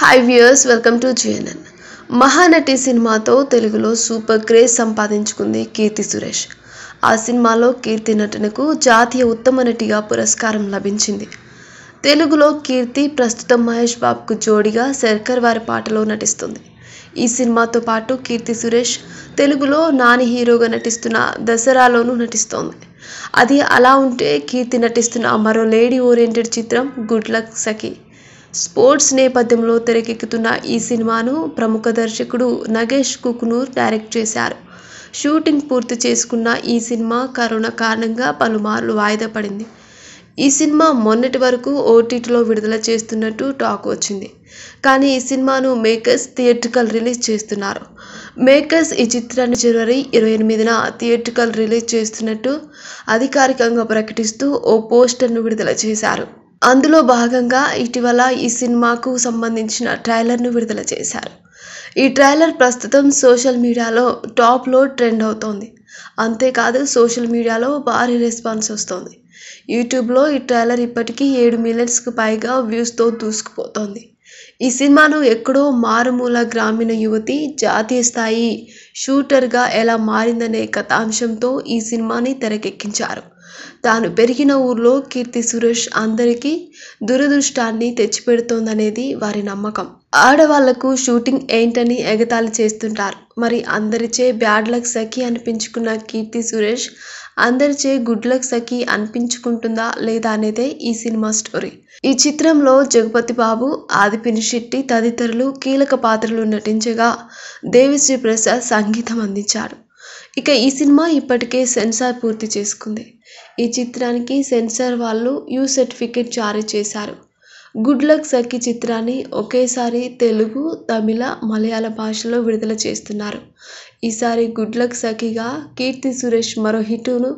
Hi viewers welcome to GNN Mahanati సినిమాతో తెలుగులో super craze సంపాదించుకుంది కీర్తి సురేష్. ఆ సినిమాలో కీర్తి నటనకు జాతీయ ఉత్తమ నటిగా పురస్కారం లభించింది. తెలుగులో కీర్తి ప్రస్తుతం మహేష్ బాబుకు జోడిగా శర్కర్ వారి పాటలో నటిస్తుంది. ఈ సినిమాతో పాటు కీర్తి సురేష్ తెలుగులో నాని హీరోగా నటిస్తున్న దసరాలోనూ నటిస్తోంది. అది అలా ఉంటే కీర్తి నటిస్తున్న మరో లేడీ ఓరియంటెడ్ చిత్రం గుడ్ లక్ సఖీ. స్పోర్ట్స్ నేపథ్యంలో తెరకెక్కుతున్న ఈ సినిమాను ప్రముఖ దర్శకుడు నగేష్ కుకునూర్ డైరెక్ట్ చేశారు. షూటింగ్ పూర్తి చేసుకున్న ఈ సినిమా కరోనా కారణంగా పలుమార్లు వాయిదా పడింది. ఈ సినిమా మొన్నటి వరకు ఓటీటీలో విడుదల చేస్తున్నట్టు టాక్ వచ్చింది. కానీ ఈ సినిమాను మేకర్స్ థియేట్రికల్ రిలీజ్ చేస్తున్నారు. మేకర్స్ ఈ చిత్రాన్ని జనవరి ఇరవై ఎనిమిదిన థియేట్రికల్ రిలీజ్ చేస్తున్నట్టు అధికారికంగా ప్రకటిస్తూ ఓ పోస్టర్ను విడుదల చేశారు. అందులో భాగంగా ఇటీవల ఈ సినిమాకు సంబంధించిన ట్రైలర్ను విడుదల చేశారు. ఈ ట్రైలర్ ప్రస్తుతం సోషల్ మీడియాలో టాప్లో ట్రెండ్ అవుతోంది. అంతేకాదు సోషల్ మీడియాలో భారీ రెస్పాన్స్ వస్తోంది. యూట్యూబ్లో ఈ ట్రైలర్ ఇప్పటికీ ఏడు మిలియన్స్కు పైగా వ్యూస్తో దూసుకుపోతోంది. ఈ సినిమాను ఎక్కడో మారుమూల గ్రామీణ యువతి జాతీయ స్థాయి షూటర్గా ఎలా మారిందనే కథాంశంతో ఈ సినిమాని తెరకెక్కించారు. తాను పెరిగిన ఊర్లో కీర్తి సురేష్ అందరికీ దురదృష్టాన్ని తెచ్చిపెడుతోందనేది వారి నమ్మకం. ఆడవాళ్ళకు షూటింగ్ ఏంటని ఎగతాళి చేస్తుంటారు. మరి అందరిచే బ్యాడ్ లక్ సఖి అనిపించుకున్న కీర్తి సురేష్ అందరిచే గుడ్ లక్ సఖి అనిపించుకుంటుందా లేదా అనేదే ఈ సినిమా స్టోరీ. ఈ చిత్రంలో జగపతి బాబు ఆదిపిని శెట్టి తదితరులు కీలక పాత్రలు నటించగా దేవిశ్రీ ప్రసాద్ సంగీతం అందించారు. ఇక ఈ సినిమా ఇప్పటికే సెన్సార్ పూర్తి చేసుకుంది. ఈ చిత్రానికి సెన్సార్ వాళ్ళు యూ సర్టిఫికేట్ జారీ చేశారు. గుడ్ లక్ సఖి చిత్రాన్ని ఒకేసారి తెలుగు తమిళ మలయాళ భాషలో విడుదల చేస్తున్నారు. ఈసారి గుడ్ లక్ సఖిగా కీర్తి సురేష్ మరో హిట్ను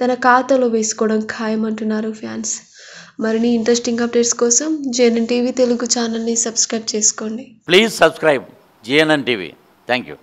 తన ఖాతాలో వేసుకోవడం ఖాయమంటున్నారు ఫ్యాన్స్. మరిన్ని ఇంట్రెస్టింగ్ అప్డేట్స్ కోసం జేఎన్ఎన్ టీవీ తెలుగు ఛానల్ని సబ్స్క్రైబ్ చేసుకోండి. Please subscribe JNN TV. Thank you